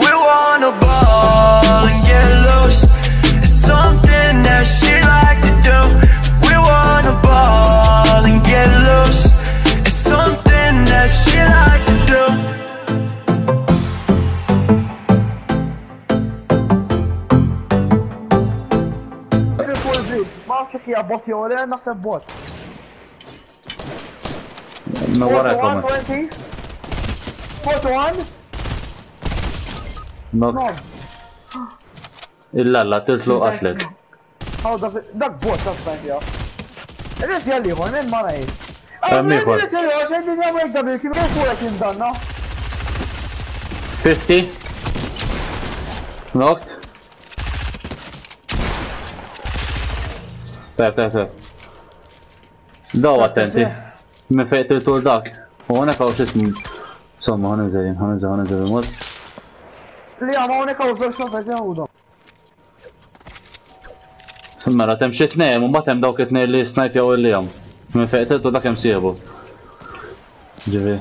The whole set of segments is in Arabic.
We wanna ball and get loose. It's something that she likes to do. We wanna ball and get loose. It's something that she to do. يا بوت ولا نحسب بوت من وراكم 421 Illa, la, tiltlu għatlek. Għaw, dak bot ta' stajn ja. Res jalli għon, minn ma' najt. Għammiħor. Res jalli għon, xejn dinja għek dabil, kim għek u għek jindanna. 50. Nokt. Stef. Daw attenti. Me fejt il-tur dak. U għana kaw xismi. Somma, għana zerin, għana zerin, għana zerin, Li għama għonek għu zor xofa zewdu. Mela, tem xie tnejem, un batem dawk it-nej li snajpjaw il-lijam. Mi fejt il-tur dak jem siebu. Ġivi.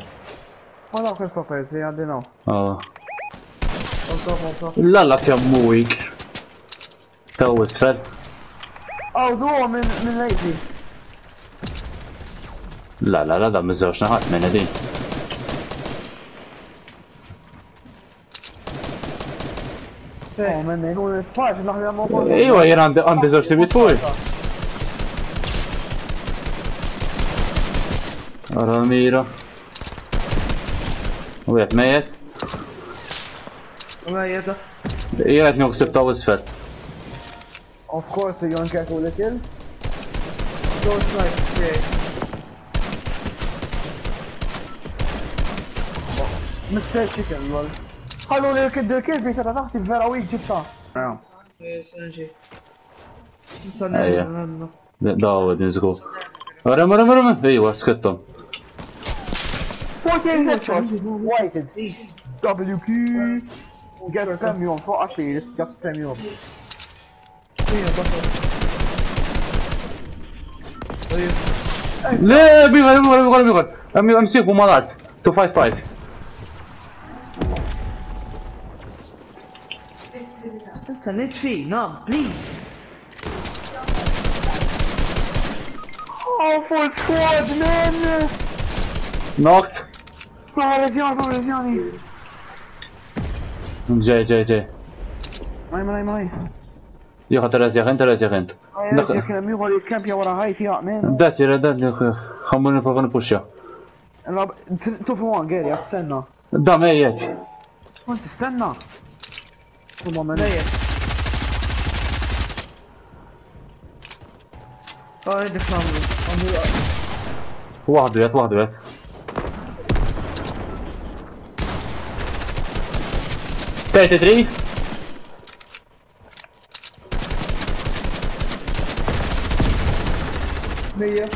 Ma dawk il-propers li għaddinaw. Ah. Lalla kemm mu weak. Taw isfel. Għaw du minn min lejti. La la la da mizzawx naħat minn din. Oh, ma non è qua, ce l'abbiamo qua. Io era ante sorti with voi. Arra a mélyre. Olyat hát melyet? Élet nyugszott ahhoz fel. Of course we don't get all the kill. Don't like today. Mr. Chicken, lol. قالوا لي كده كيف بيت أنا أختي الفراوي جبتها. نعم. داوا نزقو رم رم رم أيوه اسكتهم وايد دبليو كي جاست كام يوم فوق عشرة جاست كام يوم لا بيغل بيغل بيغل بيغل. امسكوا مرات 255 That's an نعم No, please. Oh, full squad, man. Knocked. Prova lesioni, prova lesioni. جاي جاي جاي. معي معي معي. يا خاطر راسي غنت راسي غنت. راسي كلام يغلي الكامب يا ورا هاي يا مان. دات يا دات خموني فوق نبوش يا. تو في وان قال يا استنى. دام هي. وانت استنى. Romanen. Nöje. Ja, det fram nu. واحد بيت واحد بيت تلاتة تري مية